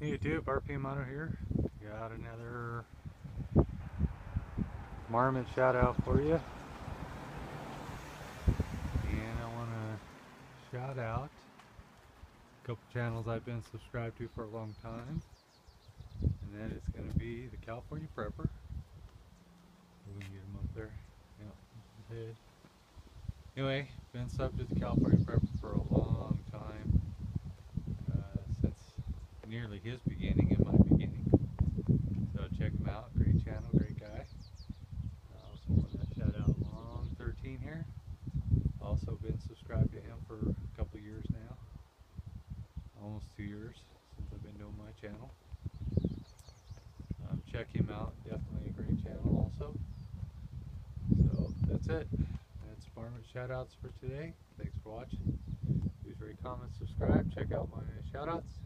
Hey YouTube, RPM Idaho here. Got another marmot shout out for you. And I want to shout out a couple channels I've been subscribed to for a long time. And that is going to be the California Prepper. We can get him up there. Yep. Anyway, been subbed to the California Prepper for a long time. Uh, since nearly his beginning and my beginning. So check him out. Great channel, great guy. I also want to shout out Long 13 here. Also been subscribed to him for a couple years now. Almost two years since I've been doing my channel. Um, check him out. Definitely a great channel also. So that's it. That's Marmot shout outs for today. Thanks for watching. Please rate, comment, subscribe. Check out my shout outs.